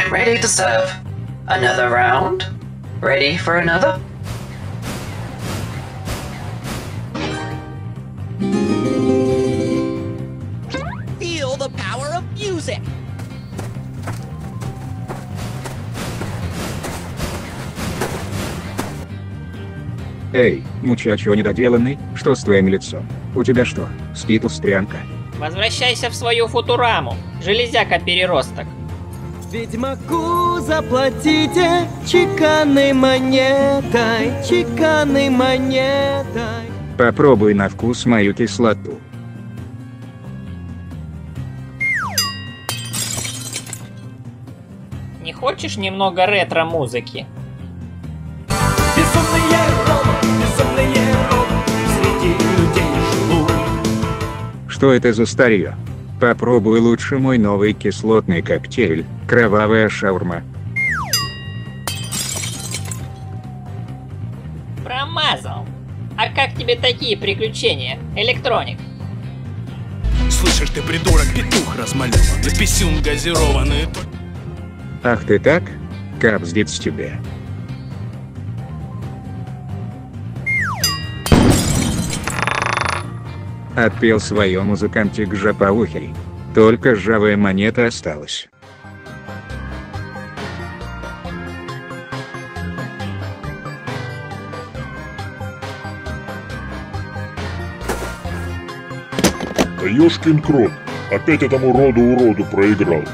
I'm ready to serve. Another round? Ready for another? Feel the power of music. Эй, мучачо недоделанный, что с твоим лицом? У тебя что, скитл-стрянка? Возвращайся в свою футураму, железяка-переросток. Ведьмаку заплатите чеканной монетой, чеканной монетой. Попробуй на вкус мою кислоту. Не хочешь немного ретро-музыки? Безумные роботы, безумные роботы среди людей живут. Что это за старье? Попробуй лучше мой новый кислотный коктейль, кровавая шаурма. Промазал. А как тебе такие приключения, электроник? Слышишь ты, придурок, петух размалеванный, писюн газированный. Ах ты так? Капздец тебе. Отпел свое музыкантик жопоухий. Только ржавая монета осталась. Да ёшкин крот, опять этому роду-уроду проиграл.